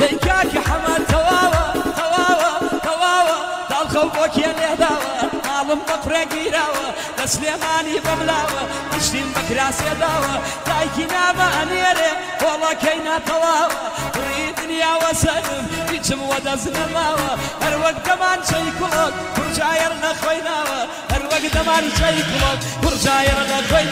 دەیکاکی حەمە تەواوە تەواوە تەواوە. داڵخەو بۆکیە لێداوە ماڵم بە قڕێگیراوە لە سلێمانی بەبلاوە پشتیم بە کراسێداوە دایکی نامە ئەنێرێ کۆڵەکەی ناتەواوە. ڕی دنیاوە سەرم هیچم وە دەزنەماوە هەر وەک دەمان چەی کوڵۆک پرجایر نەخۆی ناوە هەر وەک دەمان چەی کوڵۆک پرجایر نەخۆی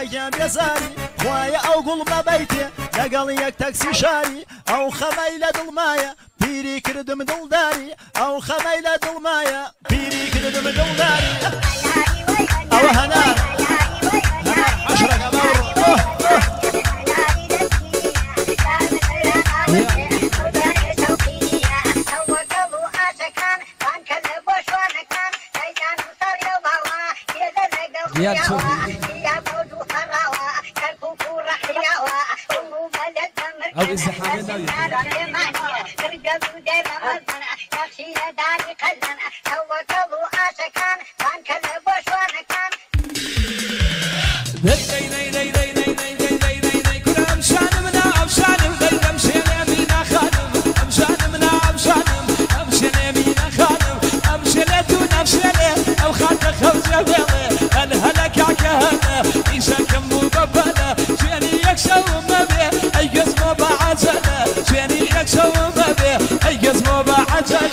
لەگیان بێزاری خوایە ئەو گوڵ بەبیتێ لەگەڵ یەک تەکسی شاری. ئەو خەمەی لە دڵمایە پیری کردم دڵداری. ئەو خەمەی لە دڵمایە پیری کردم دڵداری. ئەوە هەنار باوڕۆ دیار چۆن؟ ئەو ئزدحامە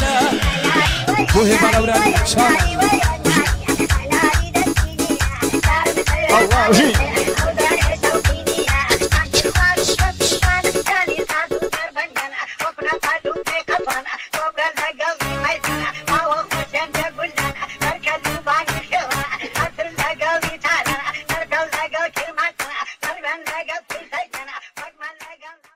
ناوێت. بۆ هێمانەورانی شامان الله ژی